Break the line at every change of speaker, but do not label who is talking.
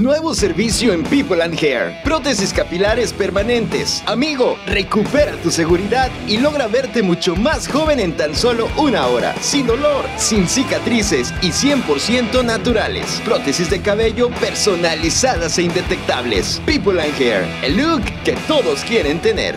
Nuevo servicio en People and Hair. Prótesis capilares permanentes. Amigo, recupera tu seguridad y logra verte mucho más joven en tan solo una hora. Sin dolor, sin cicatrices y 100% naturales. Prótesis de cabello personalizadas e indetectables. People and Hair. El look que todos quieren tener.